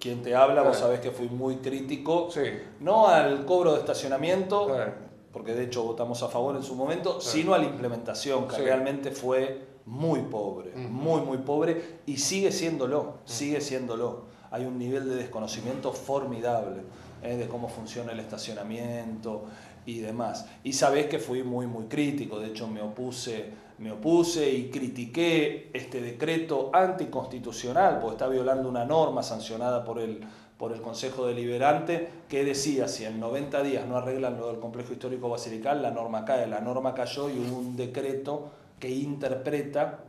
quien te habla, vos sabés que fui muy crítico, Sí. no al cobro de estacionamiento, porque de hecho votamos a favor en su momento, sino a la implementación, que Sí. realmente fue muy pobre, muy, muy pobre, y sigue siéndolo, sigue siéndolo. Hay un nivel de desconocimiento formidable eh, de cómo funciona el estacionamiento y demás. Y sabés que fui muy, muy crítico, de hecho me opuse, me opuse y critiqué este decreto anticonstitucional, porque está violando una norma sancionada por el, por el Consejo Deliberante que decía si en 90 días no arreglan lo del complejo histórico basilical, la norma cae. La norma cayó y hubo un decreto que interpreta,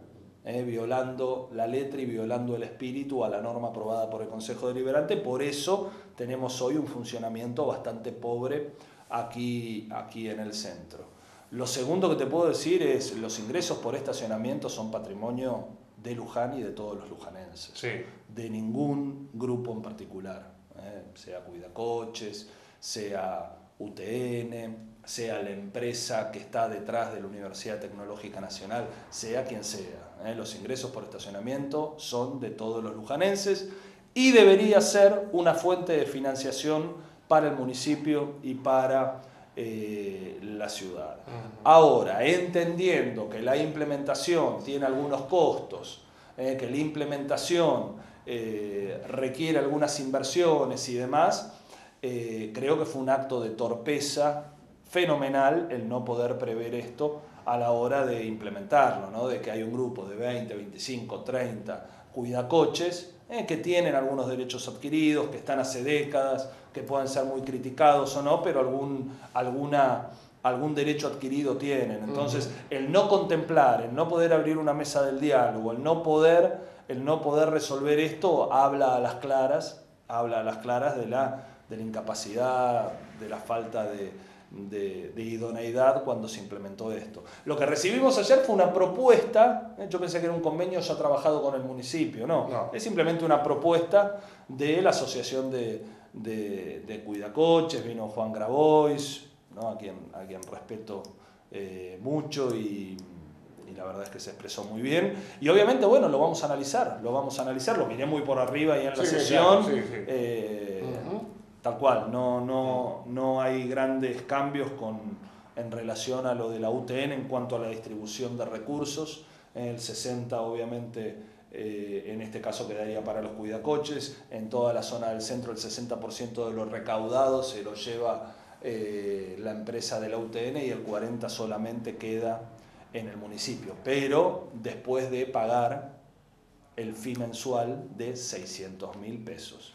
eh, violando la letra y violando el espíritu a la norma aprobada por el Consejo Deliberante. Por eso tenemos hoy un funcionamiento bastante pobre aquí, aquí en el centro. Lo segundo que te puedo decir es los ingresos por estacionamiento son patrimonio de Luján y de todos los lujanenses Sí. de ningún grupo en particular, ¿eh? sea Cuidacoches, sea UTN, sea la empresa que está detrás de la Universidad Tecnológica Nacional, sea quien sea. ¿eh? Los ingresos por estacionamiento son de todos los lujanenses y debería ser una fuente de financiación para el municipio y para eh, la ciudad. Ahora, entendiendo que la implementación tiene algunos costos, eh, que la implementación eh, requiere algunas inversiones y demás, eh, creo que fue un acto de torpeza fenomenal el no poder prever esto a la hora de implementarlo, ¿no? de que hay un grupo de 20, 25, 30 cuidacoches eh, que tienen algunos derechos adquiridos, que están hace décadas, que pueden ser muy criticados o no, pero algún, alguna, algún derecho adquirido tienen. Entonces, el no contemplar, el no poder abrir una mesa del diálogo, el no poder, el no poder resolver esto, habla a las claras, habla a las claras de la, de la incapacidad, de la falta de, de, de idoneidad cuando se implementó esto. Lo que recibimos ayer fue una propuesta, eh, yo pensé que era un convenio ya trabajado con el municipio, no, No. es simplemente una propuesta de la Asociación de, de, de Cuidacoches, vino Juan Grabois, ¿no? a, quien, a quien respeto eh, mucho y, y la verdad es que se expresó muy bien. Y obviamente, bueno, lo vamos a analizar, lo vamos a analizar, lo miré muy por arriba ahí en la Sí, sesión. claro, sí, sí. eh. Tal cual, no, no, no hay grandes cambios con, en relación a lo de la UTN en cuanto a la distribución de recursos. El 60 obviamente eh, en este caso quedaría para los cuidacoches. En toda la zona del centro el 60% de los recaudados se lo lleva eh, la empresa de la UTN y el 40% solamente queda en el municipio. Pero después de pagar el fee mensual de 600 mil pesos.